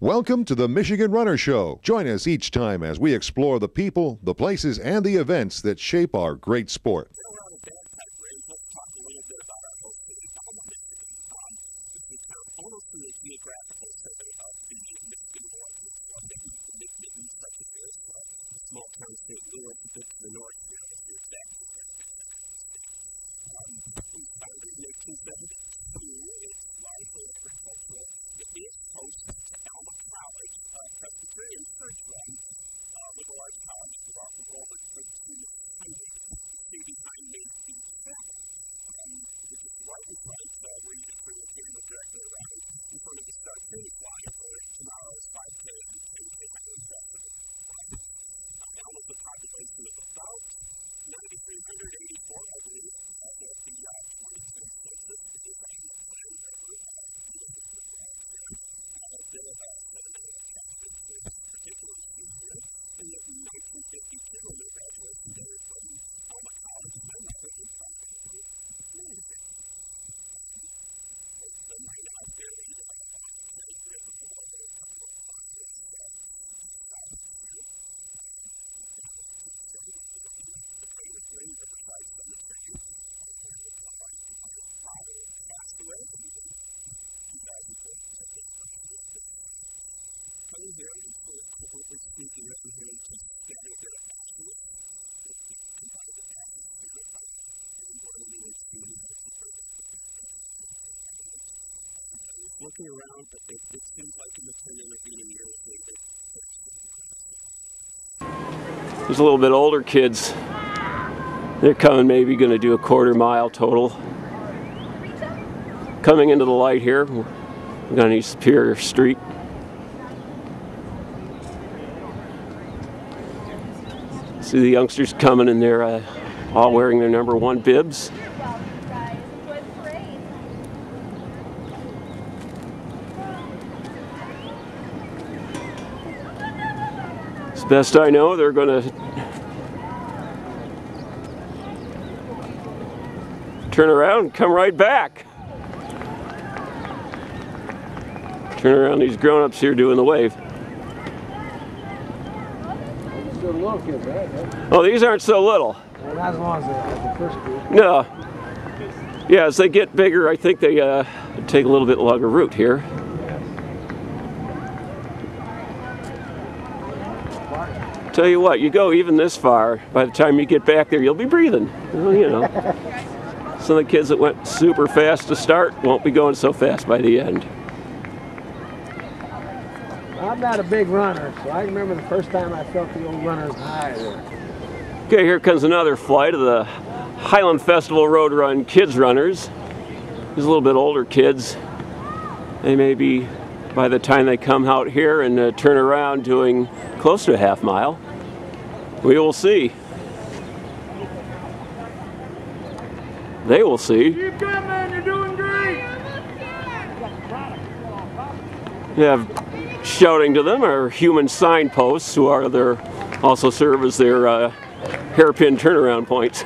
Welcome to the Michigan Runner Show. Join us each time as we explore the people, the places, and the events that shape our great sport. Looking around, but it, it seems like in the 10 intervening years, they, they There's a little bit older kids they're coming maybe going to do a quarter mile total. Coming into the light here, we're going to East Superior Street. See the youngsters coming and they're uh, all wearing their number one bibs. Best I know, they're going to turn around and come right back. Turn around, these grown-ups here doing the wave. Oh, these aren't so little. Not as long as the, first group. No. Yeah, as they get bigger, I think they uh, take a little bit longer route here. Tell you what, you go even this far, by the time you get back there, you'll be breathing. Well, you know. Some of the kids that went super fast to start won't be going so fast by the end. I'm not a big runner, so I remember the first time I felt the old runner's high there. Okay, here comes another flight of the Highland Festival Road Run Kids Runners. These a little bit older kids. They may be, by the time they come out here and uh, turn around, doing close to a half mile. We will see. They will see. Keep coming, you're doing great. You have shouting to them are human signposts who are their also serve as their uh, hairpin turnaround points.